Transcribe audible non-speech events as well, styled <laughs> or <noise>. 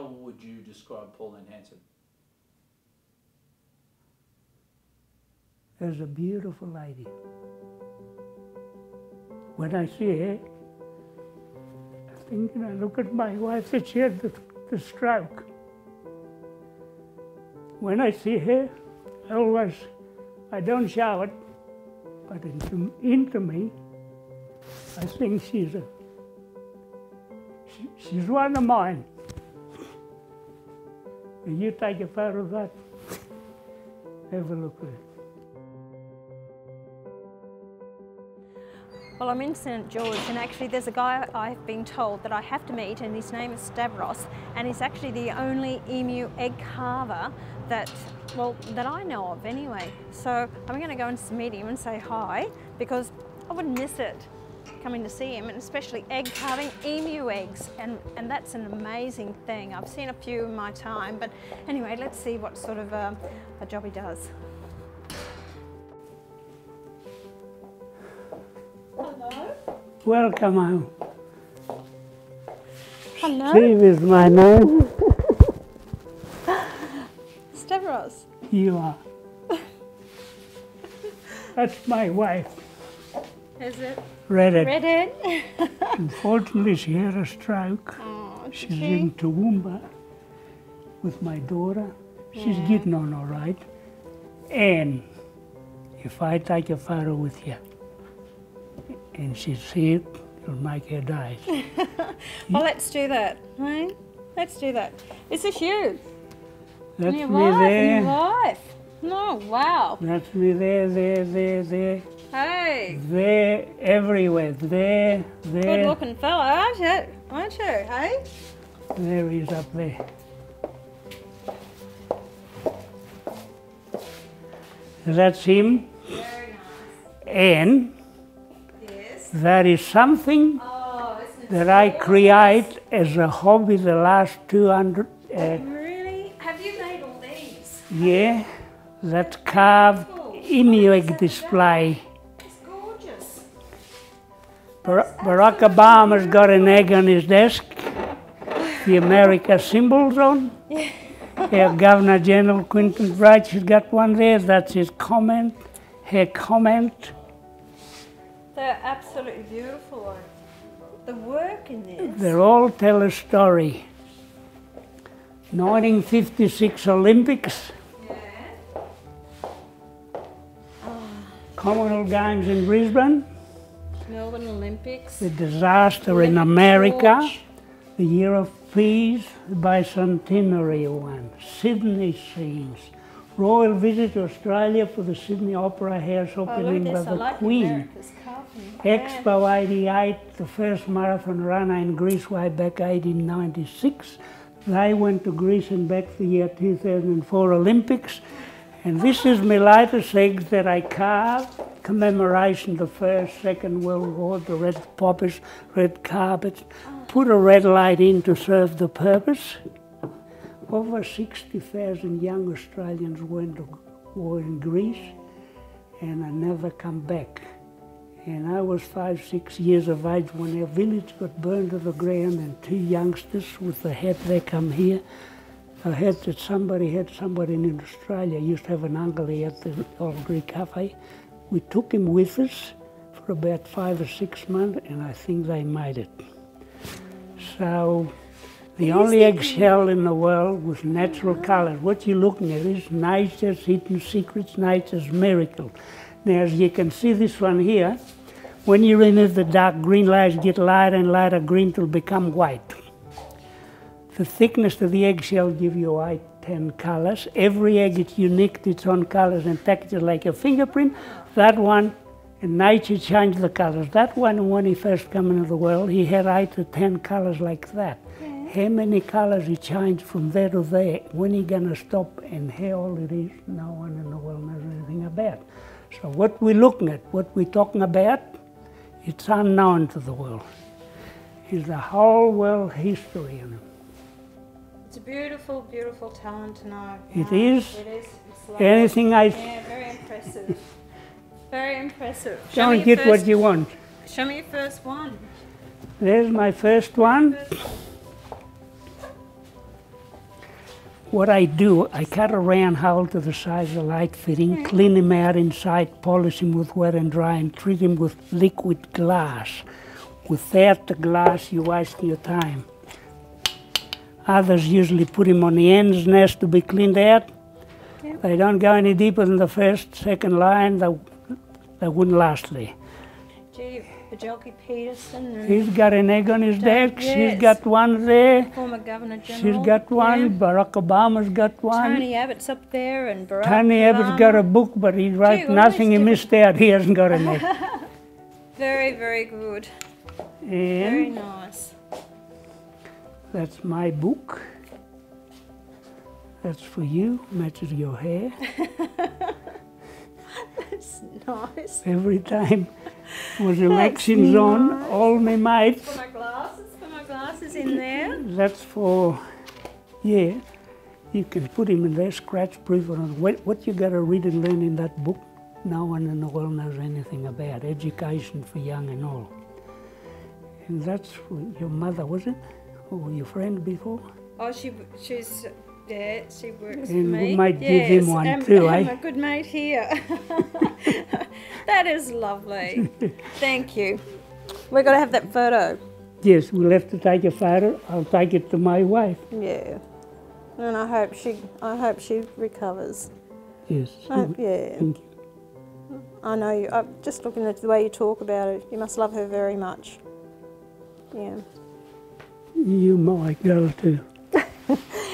how would you describe Pauline Hanson? As a beautiful lady. When I see her, I think, and I look at my wife that she had the, the stroke. When I see her, I always, I don't shout it, but into, into me, I think she's a, she, she's one of mine. And you take a photo of that, have a look at it. Well, I'm in St George, and actually, there's a guy I've been told that I have to meet, and his name is Stavros, and he's actually the only emu egg carver that, well, that I know of anyway. So I'm going to go and meet him and say hi because I wouldn't miss it coming to see him, and especially egg carving emu eggs, and, and that's an amazing thing. I've seen a few in my time, but anyway, let's see what sort of um, a job he does. Hello. Welcome home. Hello, Steve is my name. <laughs> Stavros. You are. That's my wife, Is it Reddit. ready? <laughs> Unfortunately, she had a stroke. oh, She's in Toowoomba with my daughter. She's Yeah. getting on all right. And if I take a photo with you and she see it, it'll make her day. <laughs> Well, let's do that, right? Let's do that. This is you. That's me wife there. wife. No, oh, wow. That's me there, there, there, there, Hey, there, everywhere. They're there. Good looking fella, aren't you? Aren't you? Hey? there he is up there. That's him. Very nice. And Yes. that is something Oh, that I create as a hobby the last 200 uh, Really? Have you made all these? yeah that carved emu egg display. Bar- Barack Obama's got an egg on his desk. The America symbols on. Our Governor General Quentin Bryce has got one there. That's his comment her comment. They're absolutely beautiful. The work in this. they all tell a story. 1956 Olympics. Yeah. Commonwealth Games in Brisbane Melbourne Olympics. the disaster in America, the year of peace, the bicentenary one, Sydney scenes, royal visit to Australia for the Sydney Opera House Oh, opening by the like Queen. America's carving. Yeah. Expo 88, the first marathon runner in Greece way back 1896. They went to Greece and back the year 2004 Olympics. And this is my latest eggs that I carved, commemoration the First, Second World War, the red poppies, red carpets. Put a red light in to serve the purpose. Over 60,000 young Australians went to war in Greece and I never come back. And I was five, six years of age when our village got burned to the ground and two youngsters with the hat, they come here. I had that somebody had somebody in Australia, used to have an uncle here at the Old Greek Cafe. We took him with us for about five or six months and I think they made it. So the only eggshell in the world with natural colours. What you're looking at is nature's hidden secrets, nature's miracle. Now, as you can see this one here, when you're in it, the dark green lights, get lighter and lighter green till become white. The thickness of the eggshell give you eight, ten colours. Every egg is unique to its own colours and texture like a fingerprint. That one, and nature changed the colours. That one, when he first came into the world, he had eight to ten colours like that. How many colours he changed from there to there? When he gonna stop and how old it is? No one in the world knows anything about. So what we're looking at, what we're talking about, it's unknown to the world. It's the whole world history in it. It's a beautiful, beautiful talent to know. It is. It is. It's. Anything I Yeah, very impressive. very impressive. Show me don't get what you want. Show me your first one. There's my first one. what I do, I cut a round hole to the size of light fitting, clean him out inside, polish him with wet and dry, and treat him with liquid glass. Without the glass, you're wasting your time. Others usually put him on the ends nest to be cleaned out. Yep. They don't go any deeper than the first, second line. They, they wouldn't last there. Gee, Peterson He's got an egg on his deck. yes. She's got one there. former Governor She's General. got one. Yeah. Barack Obama's got one. Tony Abbott's up there and Barack Tony Abbott's got a book, but he wrote well, nothing. He missed out. He hasn't got an egg. <laughs> Very, very good. Very nice. That's my book. That's for you. Matches your hair. <laughs> That's nice. Every time was elections on, all my mates. For my glasses, for my glasses in there. That's for, yeah. You can put him in there, scratch proof on what, what you got to read and learn in that book. No one in the world knows anything about education for young and all. And that's for your mother, was it, or your friend before? Oh, she she's yeah, she works for And we me. might give him Yes, one too, and eh? My good mate here. <laughs> that is lovely. <laughs> Thank you. We're gonna have that photo. Yes, we'll have to take a photo. I'll take it to my wife. Yeah. And I hope she I hope she recovers. Yes. Uh, yeah. Thank you. I know you. I'm just looking at the way you talk about it. You must love her very much. Yeah you might go to. <laughs>